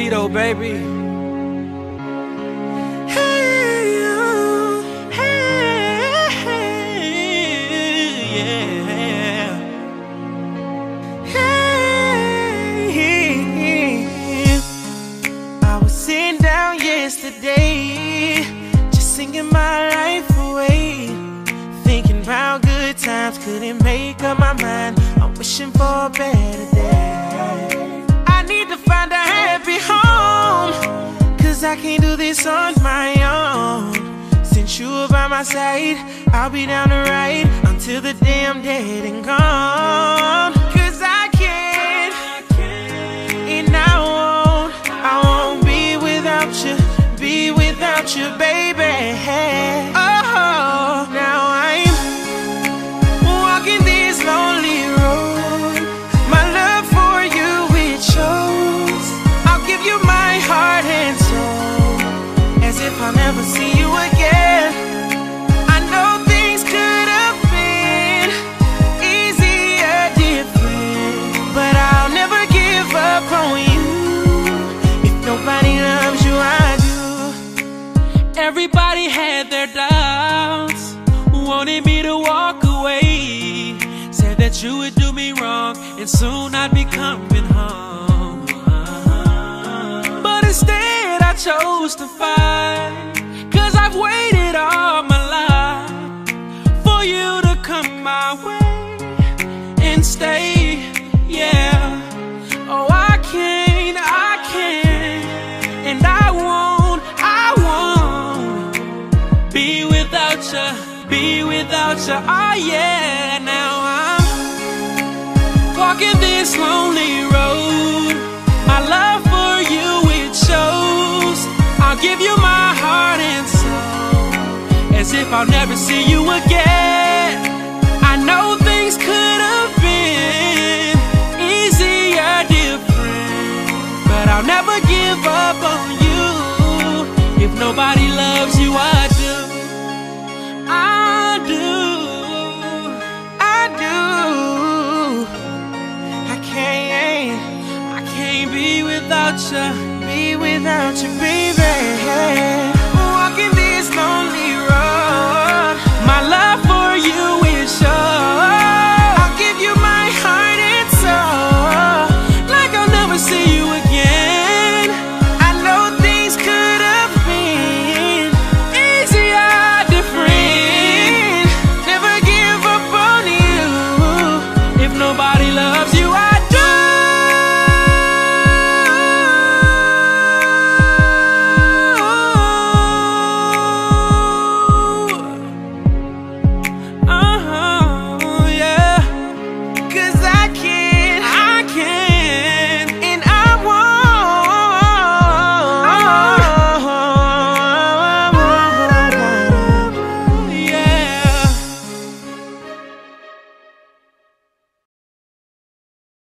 Vedo, baby. Hey, hey, yeah. Hey, I was sitting down yesterday, just singing my life away, good times, couldn't make up my mind. I'm wishing for a better day. Find a happy home. Cause I can't do this on my own. Since you are by my side, I'll be down to ride until the day I'm dead and gone. Everybody had their doubts, wanted me to walk away. Said that you would do me wrong, and soon I'd be coming home. But instead, I chose to fight. Cause I've waited all my life for you to come my way and stay. Without you. Oh, ah, yeah. Now I'm walking this lonely road. My love for you, it shows. I'll give you my heart and soul, as if I'll never see you again. I know things could without you, be without you, baby.